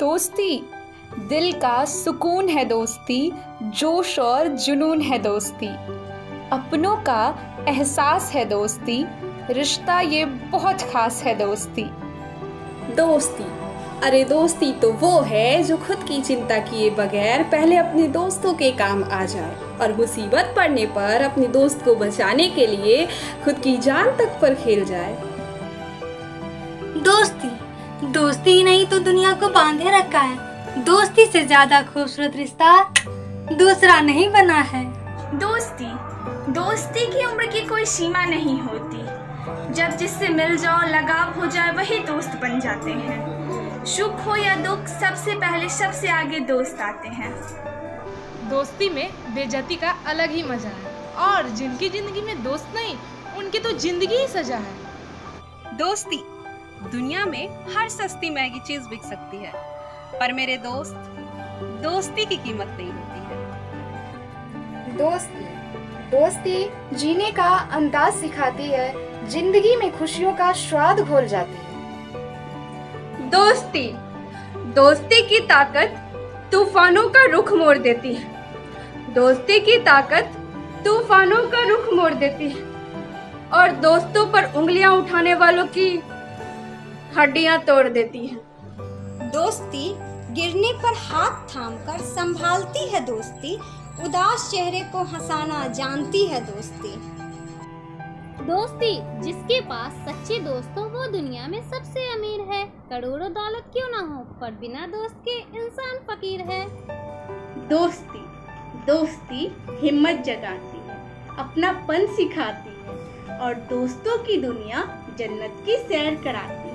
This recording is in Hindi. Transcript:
दोस्ती। दिल का सुकून है दोस्ती जोश और जुनून है दोस्ती। अपनों का एहसास है दोस्ती रिश्ता ये बहुत खास है दोस्ती। दोस्ती। अरे दोस्ती तो वो है जो खुद की चिंता किए बगैर पहले अपने दोस्तों के काम आ जाए और मुसीबत पड़ने पर अपने दोस्त को बचाने के लिए खुद की जान तक पर खेल जाए। दोस्ती। दोस्ती ही नहीं तो दुनिया को बांधे रखा है। दोस्ती से ज़्यादा खूबसूरत रिश्ता दूसरा नहीं बना है। दोस्ती दोस्ती की उम्र की कोई सीमा नहीं होती। जब जिससे मिल जाओ लगाव हो जाए वही दोस्त बन जाते हैं। सुख हो या दुख सबसे पहले सबसे आगे दोस्त आते हैं। दोस्ती में बेजती का अलग ही मज़ा है। और जिनकी ज़िंदगी में दोस्त नहीं उनकी तो ज़िंदगी ही सजा है। दोस्ती दुनिया में हर सस्ती महँगी चीज़ बिक सकती है पर मेरे दोस्त दोस्ती की कीमत नहीं होती है। दोस्ती दोस्ती जीने का अंदाज सिखाती है ज़िंदगी में खुशियों का स्वाद घोल जाती है। दोस्ती दोस्ती की ताकत तूफानों का रुख मोड़ देती है। दोस्ती की ताकत तूफानों का रुख मोड़ देती है। और दोस्तों पर उंगलियाँ उठाने वालों की हड्डियाँ तोड़ देती है। दोस्ती गिरने पर हाथ थामकर संभालती है दोस्ती उदास चेहरे को हंसाना जानती है दोस्ती। दोस्ती जिसके पास सच्चे दोस्त हो वो दुनिया में सबसे अमीर है। करोड़ों दौलत क्यों ना हो पर बिना दोस्त के इंसान फकीर है। दोस्ती दोस्ती हिम्मत जगाती है अपनापन सिखाती है और दोस्तों की दुनिया जन्नत की सैर कराती है।